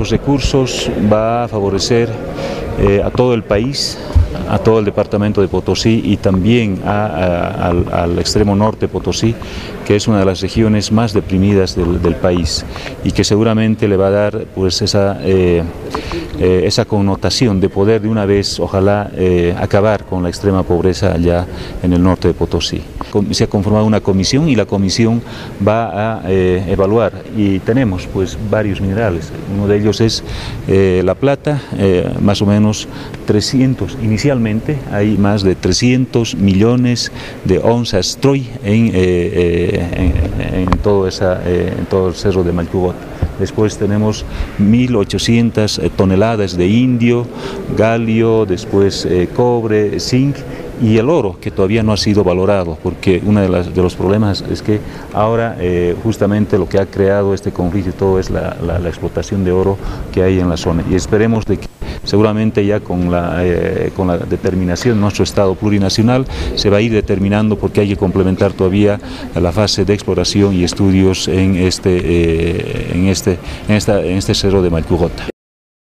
esos recursos va a favorecer eh, a todo el país, a todo el departamento de Potosí y también al, extremo norte de Potosí, que es una de las regiones más deprimidas del, país y que seguramente le va a dar pues esa, eh, eh, esa connotación de poder de una vez, ojalá, acabar con la extrema pobreza allá en el norte de Potosí. Se ha conformado una comisión y la comisión va a evaluar y tenemos pues varios minerales. Uno de ellos es la plata, más o menos 300, inicialmente hay más de 300 millones de onzas troy en, eh, eh, en, todo, esa, eh, en el cerro de Malcubot. Después tenemos 1.800 toneladas de indio, galio, después cobre, zinc y el oro, que todavía no ha sido valorado, porque uno de, los problemas es que ahora justamente lo que ha creado este conflicto y todo es la, la, la, explotación de oro que hay en la zona. Y esperemos de que seguramente ya con la, eh, con la determinación de nuestro Estado plurinacional se va a ir determinando porque hay que complementar todavía la fase de exploración y estudios en este, eh, en este, en este cerro de Malcujota.